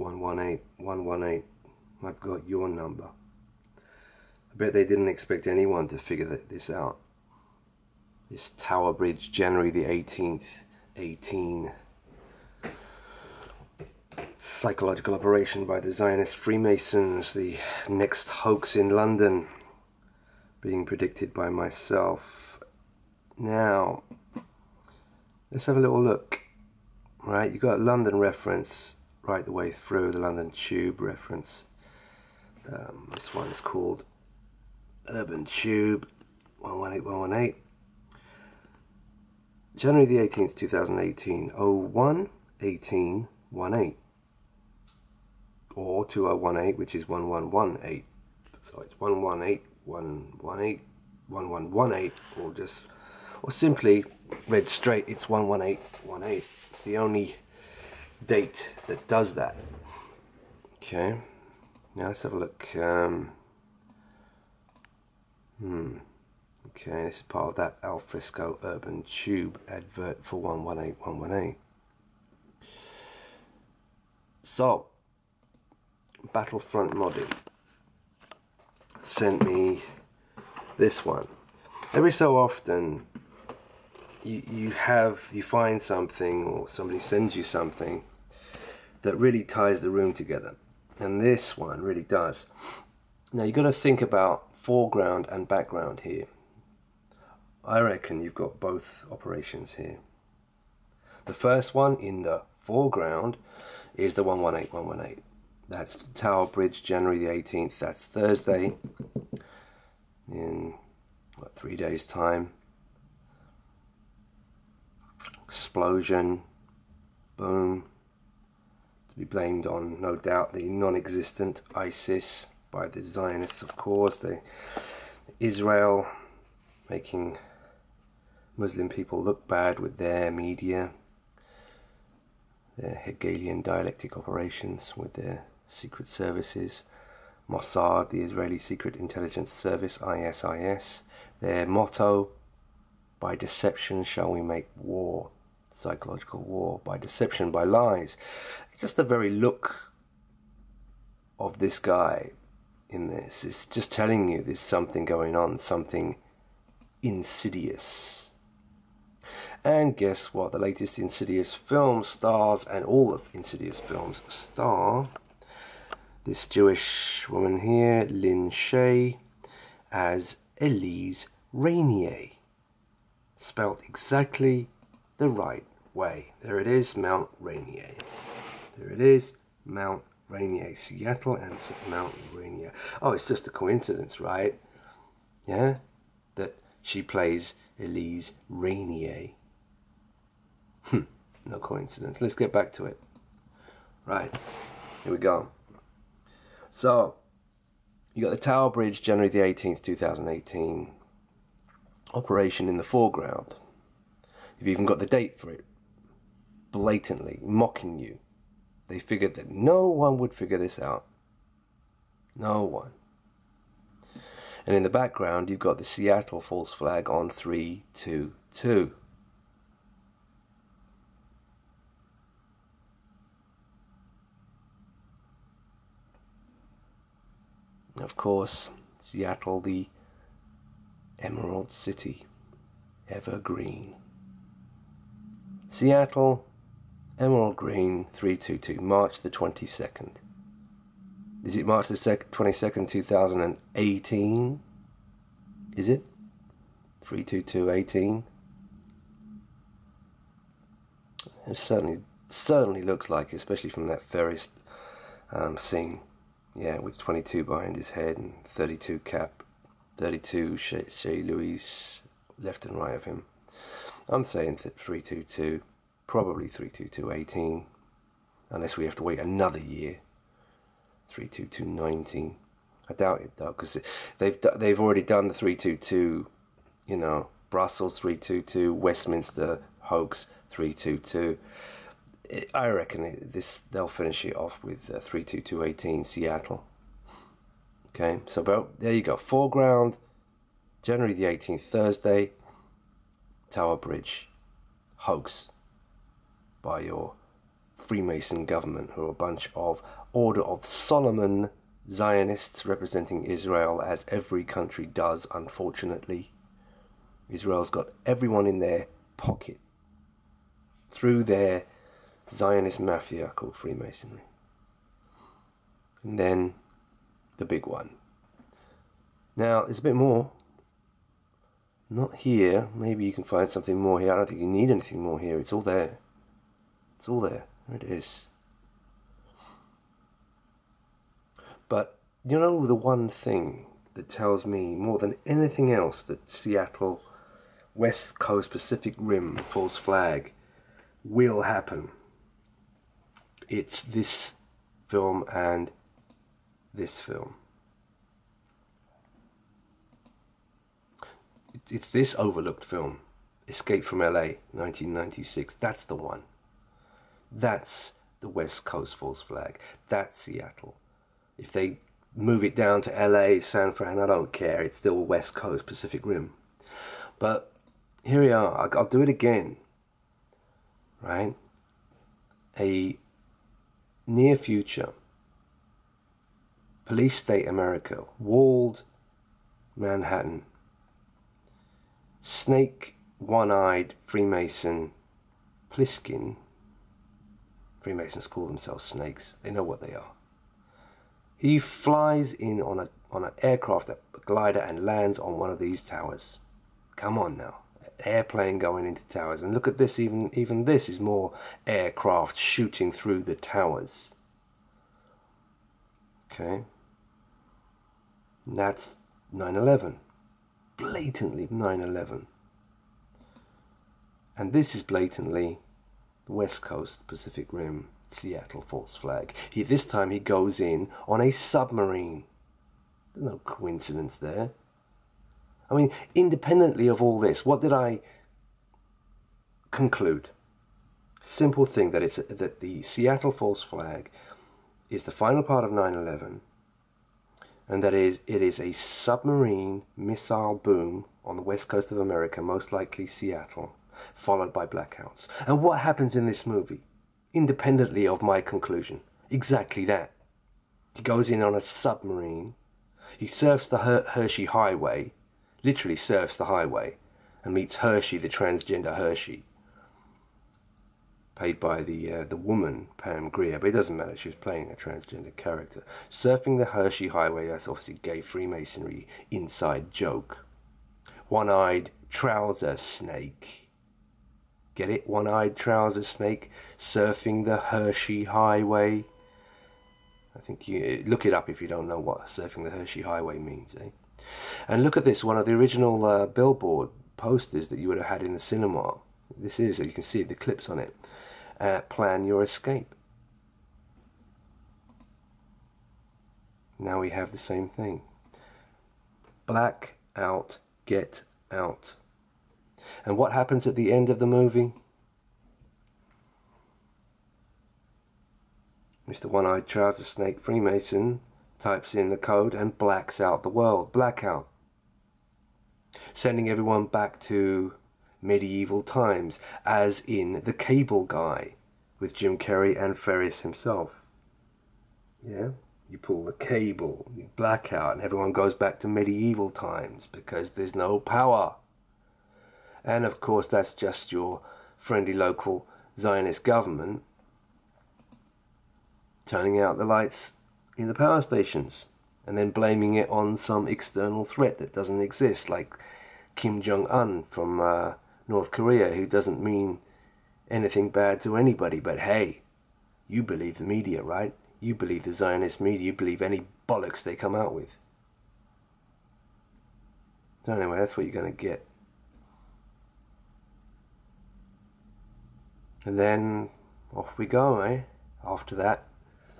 118, 118. I've got your number. I bet they didn't expect anyone to figure this out. This Tower Bridge, January the 18th, 18. Psychological operation by the Zionist Freemasons, the next hoax in London, being predicted by myself. Now, let's have a little look. Right, you got London reference right the way through, the London Tube reference. Um, this one's called Urban Tube 118118. January the 18th, 2018, 01 18 18 or 2018 which is 1118 so it's 118 118 1118 or just or simply read straight it's 11818 it's the only date that does that okay now let's have a look um, hmm okay this is part of that alfresco urban tube advert for 118118 so Battlefront Modding sent me this one. Every so often, you, you have you find something or somebody sends you something that really ties the room together, and this one really does. Now you've got to think about foreground and background here. I reckon you've got both operations here. The first one in the foreground is the 118118. That's the Tower Bridge, January the 18th. That's Thursday in what, three days' time. Explosion, boom. Be blamed on, no doubt, the non existent ISIS by the Zionists, of course. The Israel making Muslim people look bad with their media, their Hegelian dialectic operations with their secret services, Mossad, the Israeli Secret Intelligence Service, ISIS. Their motto, by deception shall we make war, psychological war, by deception, by lies. Just the very look of this guy in this is just telling you there's something going on, something insidious. And guess what? The latest Insidious film stars, and all of Insidious films star this Jewish woman here, Lin Shaye, as Elise Rainier. Spelt exactly the right way. There it is, Mount Rainier. There it is, Mount Rainier. Seattle and Mount Rainier. Oh, it's just a coincidence, right? Yeah? That she plays Elise Rainier. Hmm, no coincidence. Let's get back to it. Right, here we go. So, you got the Tower Bridge, January the 18th, 2018. Operation in the foreground. You've even got the date for it. Blatantly mocking you. They figured that no one would figure this out. No one. And in the background, you've got the Seattle false flag on 322. Of course, Seattle, the Emerald City, Evergreen. Seattle, Emerald Green 322, March the 22nd. Is it March the 22nd, 2018? Is it? 32218? It certainly, certainly looks like, especially from that Ferris um, scene yeah, with 22 behind his head and 32 cap, 32 Chez, Louis left and right of him. I'm saying that 322, probably 32218, unless we have to wait another year. 32219. I doubt it though, because they've they've already done the 322, you know, Brussels 322, Westminster hoax 322. I reckon this they'll finish it off with uh, three two two eighteen Seattle. Okay, so about there you go. Foreground, January the eighteenth, Thursday. Tower Bridge, hoax by your Freemason government, who are a bunch of Order of Solomon Zionists representing Israel, as every country does, unfortunately. Israel's got everyone in their pocket through their Zionist mafia called Freemasonry. And then the big one. Now, there's a bit more. Not here. Maybe you can find something more here. I don't think you need anything more here. It's all there. It's all there. There it is. But you know the one thing that tells me more than anything else that Seattle West Coast Pacific Rim false flag will happen. It's this film and this film. It's this overlooked film, Escape from LA, 1996. That's the one. That's the West Coast false flag. That's Seattle. If they move it down to LA, San Fran, I don't care. It's still West Coast, Pacific Rim. But here we are. I'll do it again. Right? A near future police state America, walled Manhattan, snake one eyed Freemason Plissken. Freemasons call themselves snakes, they know what they are. He flies in on a on an aircraft, a glider, and lands on one of these towers. Come on now, airplane going into towers, and look at this. Even even this is more aircraft shooting through the towers. Okay, and that's 9/11, blatantly 9/11, and this is blatantly the West Coast Pacific Rim Seattle false flag. He this time he goes in on a submarine. There's no coincidence there. I mean, independently of all this, what did I conclude? Simple thing that it's that the Seattle false flag is the final part of 9/11 and that is it is a submarine missile boom on the west coast of America, most likely Seattle, followed by blackouts. And what happens in this movie? independently of my conclusion. Exactly that. He goes in on a submarine. He surfs the Her- Hershey Highway, literally surfs the highway, and meets Hershey, the transgender Hershey, played by the uh, the woman Pam Grier. But it doesn't matter; she was playing a transgender character. Surfing the Hershey Highway. That's obviously gay Freemasonry inside joke. One-eyed trouser snake Get it? One eyed trouser snake surfing the Hershey Highway. I think you look it up if you don't know what surfing the Hershey Highway means. Eh? And look at this one of the original uh, billboard posters that you would have had in the cinema. This is, you can see the clips on it. Uh, plan your escape. Now we have the same thing. Black out, get out. And what happens at the end of the movie? Mr. One Eyed Trouser Snake Freemason types in the code and blacks out the world. Blackout. Sending everyone back to medieval times, as in The Cable Guy with Jim Carrey and Ferris himself. Yeah? You pull the cable, you black out, and everyone goes back to medieval times because there's no power. And of course, that's just your friendly local Zionist government turning out the lights in the power stations and then blaming it on some external threat that doesn't exist, like Kim Jong un from uh, North Korea, who doesn't mean anything bad to anybody. But hey, you believe the media, right? You believe the Zionist media, you believe any bollocks they come out with. So, anyway, that's what you're going to get. And then off we go, eh? After that,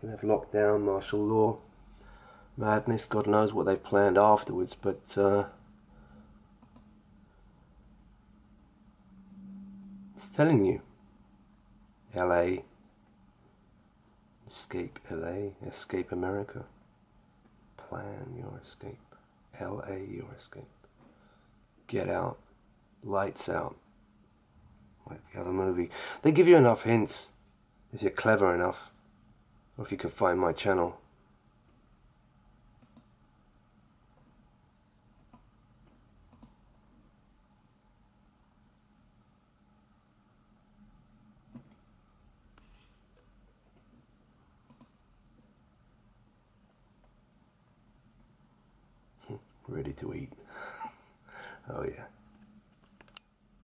we have lockdown, martial law, madness. God knows what they've planned afterwards, but uh, telling you. LA, escape LA, escape America. Plan your escape. LA, your escape. Get out, lights out like the other movie. They give you enough hints. if you're clever enough, or if you can find my channel. Ready to eat. oh yeah.